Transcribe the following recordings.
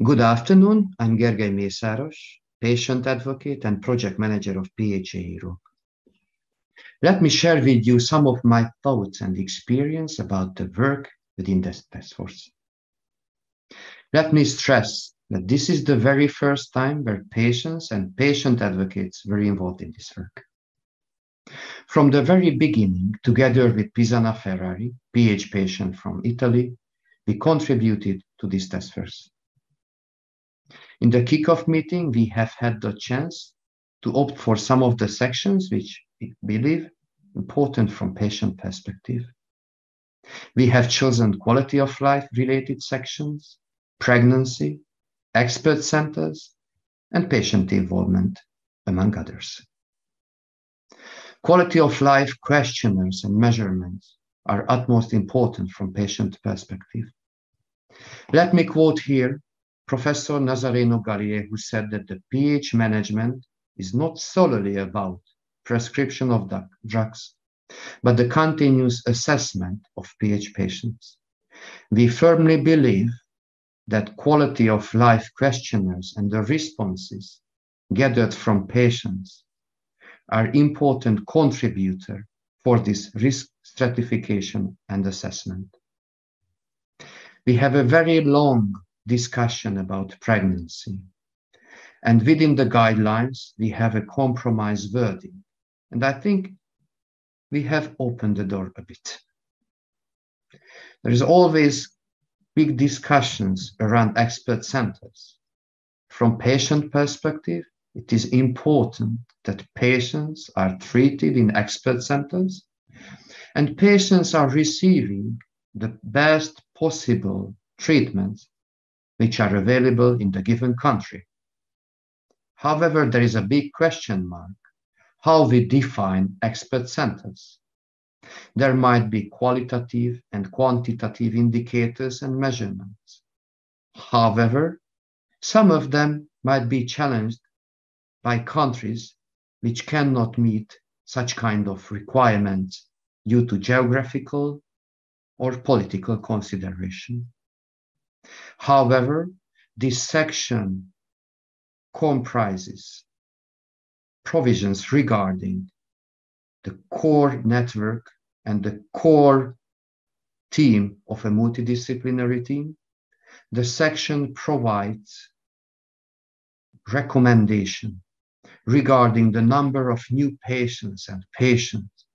Good afternoon. I'm Gergely Mészáros, patient advocate and project manager of PHA Europe. Let me share with you some of my thoughts and experience about the work within this task force. Let me stress that this is the very first time where patients and patient advocates were involved in this work. From the very beginning, together with Pisana Ferrari, PH patient from Italy, we contributed to this task force. In the kickoff meeting, we have had the chance to opt for some of the sections which we believe important from patient perspective. We have chosen quality of life related sections, pregnancy, expert centers, and patient involvement, among others. Quality of life questionnaires and measurements are utmost important from patient perspective. Let me quote here Professor Nazareno Galiè, who said that the PH management is not solely about prescription of drugs, but the continuous assessment of PH patients. We firmly believe that quality of life questionnaires and the responses gathered from patients are important contributor for this risk stratification and assessment. We have a very long discussion about pregnancy. And within the guidelines, we have a compromise wording. And I think we have opened the door a bit. There is always big discussions around expert centers. From patient perspective, it is important that patients are treated in expert centers and patients are receiving the best possible treatments which are available in the given country. However, there is a big question mark how we define expert centers. There might be qualitative and quantitative indicators and measurements. However, some of them might be challenged by countries which cannot meet such kind of requirements due to geographical or political consideration. However, this section comprises provisions regarding the core network and the core team of a multidisciplinary team. The section provides recommendation regarding the number of new patients and patients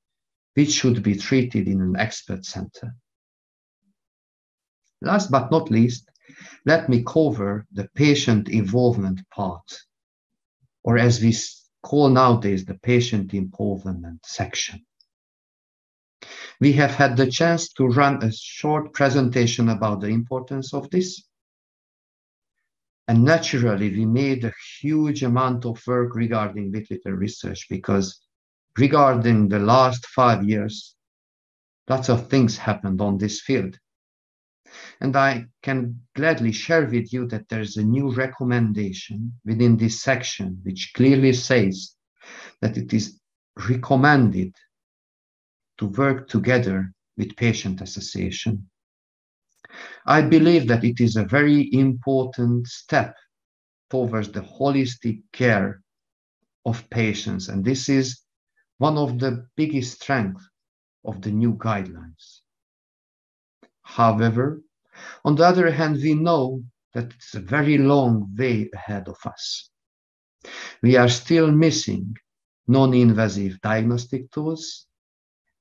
which should be treated in an expert center. Last but not least, let me cover the patient involvement part, or as we call nowadays the patient involvement section. We have had the chance to run a short presentation about the importance of this. And naturally, we made a huge amount of work regarding literature research because regarding the last five years, lots of things happened on this field. And I can gladly share with you that there's a new recommendation within this section, which clearly says that it is recommended to work together with patient association. I believe that it is a very important step towards the holistic care of patients. And this is one of the biggest strengths of the new guidelines. However, on the other hand, we know that it's a very long way ahead of us. We are still missing non-invasive diagnostic tools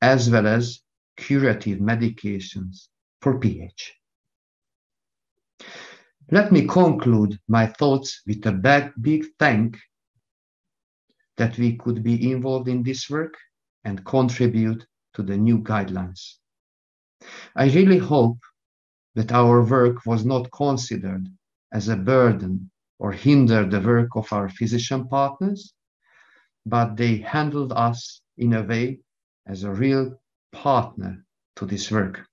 as well as curative medications for PH. Let me conclude my thoughts with a big, big thank that we could be involved in this work and contribute to the new guidelines. I really hope that our work was not considered as a burden or hinder the work of our physician partners, but they handled us in a way as a real partner to this work.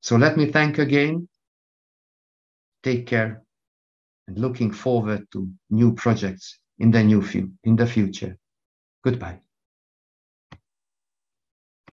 So let me thank again. Take care and looking forward to new projects in the new field in the future. Goodbye.